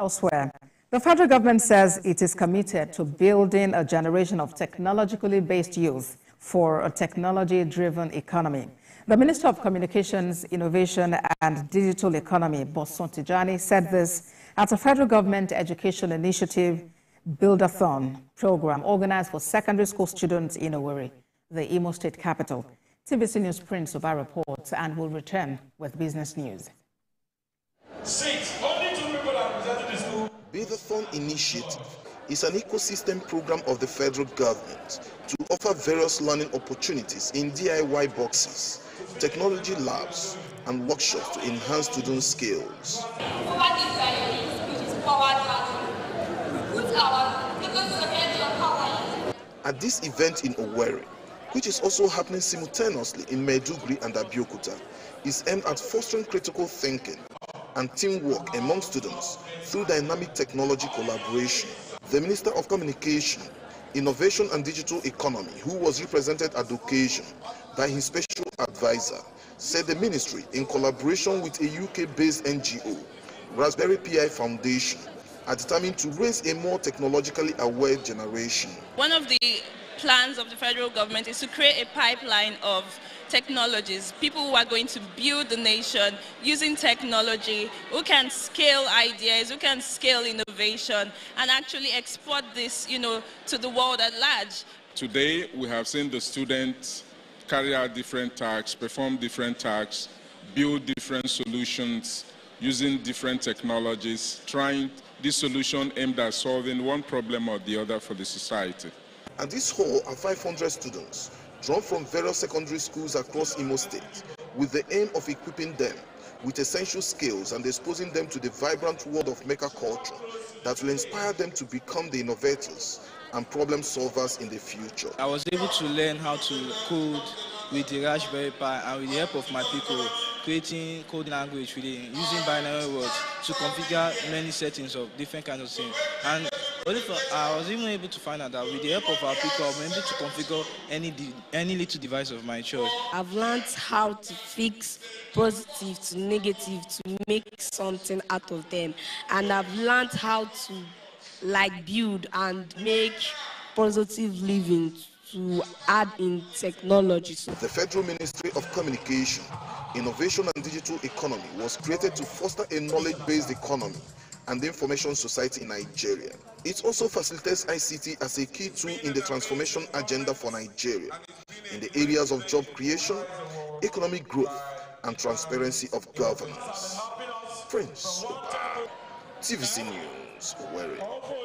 Elsewhere, the federal government says it is committed to building a generation of technologically based youth for a technology-driven economy. The Minister of Communications, Innovation and Digital Economy, Bosun Tijani, said this at a federal government education initiative Build-A-Thon program organized for secondary school students in Owerri, the Imo State capital. TVC News Prince Oba reports and will return with business news. Six. Only school. Initiative is an ecosystem program of the federal government to offer various learning opportunities in DIY boxes, technology labs, and workshops to enhance students' skills. At this event in Owerri, which is also happening simultaneously in Maiduguri and Abeokuta, is aimed at fostering critical thinking and teamwork among students through dynamic technology collaboration. The Minister of Communication, Innovation and Digital Economy, who was represented at the occasion by his special advisor, said the ministry, in collaboration with a UK-based NGO, Raspberry Pi Foundation, are determined to raise a more technologically aware generation. One of the plans of the federal government is to create a pipeline of technologies, people who are going to build the nation using technology, who can scale ideas, who can scale innovation, and actually export this, you know, to the world at large. Today, we have seen the students carry out different tasks, perform different tasks, build different solutions using different technologies, trying this solution aimed at solving one problem or the other for the society. And this hall are uh, 500 students drawn from various secondary schools across Imo State with the aim of equipping them with essential skills and exposing them to the vibrant world of maker culture that will inspire them to become the innovators and problem solvers in the future. I was able to learn how to code with the Raspberry Pi and with the help of my people creating code language using binary words to configure many settings of different kinds of things. And I was even able to find out that with the help of our people, I'm able to configure any any little device of my choice. I've learned how to fix positive to negative to make something out of them, and I've learned how to like build and make positive living to add in technology. The Federal Ministry of Communication, Innovation and Digital Economy was created to foster a knowledge-based economy and information society in Nigeria. It also facilitates ICT as a key tool in the transformation agenda for Nigeria in the areas of job creation, economic growth, and transparency of governance. Prince TVC News, Owerri.